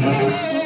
Música